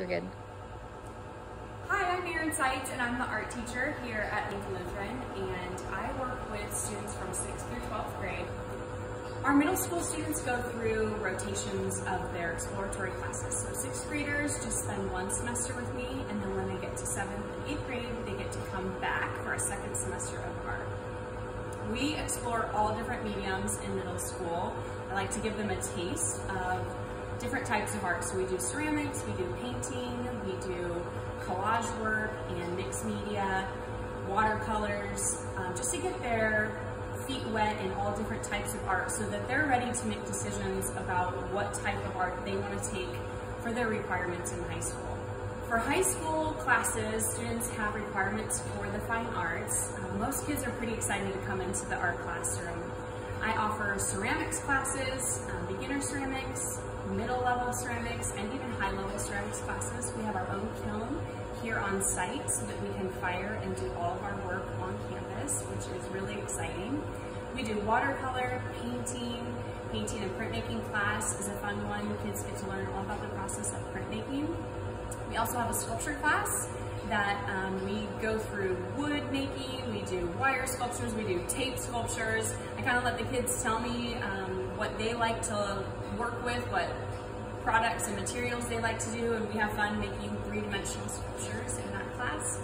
You're good. Hi, I'm Erin Seitz, and I'm the art teacher here at Lincoln Lutheran, and I work with students from 6th through 12th grade. Our middle school students go through rotations of their exploratory classes. So sixth graders just spend one semester with me, and then when they get to seventh and eighth grade, they get to come back for a second semester of art. We explore all different mediums in middle school. I like to give them a taste of different types of art. So we do ceramics, we do painting, we do collage work and mixed media, watercolors, um, just to get their feet wet in all different types of art so that they're ready to make decisions about what type of art they want to take for their requirements in high school. For high school classes, students have requirements for the fine arts. Uh, most kids are pretty excited to come into the art classroom. I offer ceramics classes, um, beginner ceramics, middle level ceramics, and even high level ceramics classes. We have our own kiln here on site so that we can fire and do all of our work on campus, which is really exciting. We do watercolor, painting, painting and printmaking class is a fun one. Kids get to learn all about the process of printmaking. We also have a sculpture class that um, we go through wood making, do wire sculptures, we do tape sculptures. I kind of let the kids tell me um, what they like to work with, what products and materials they like to do, and we have fun making three-dimensional sculptures in that class.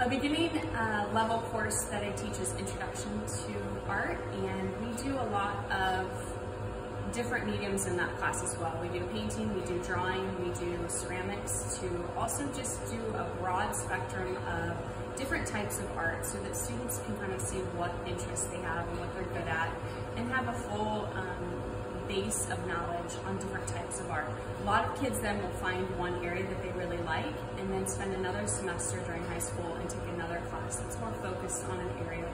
A beginning uh, level course that I teach is Introduction to Art, and we do a lot of different mediums in that class as well. We do painting, we do drawing, we do ceramics to also just do a broad spectrum of different types of art so that students can kind of see what interests they have and what they're good at and have a full um, base of knowledge on different types of art. A lot of kids then will find one area that they really like and then spend another semester during high school and take another class that's more focused on an area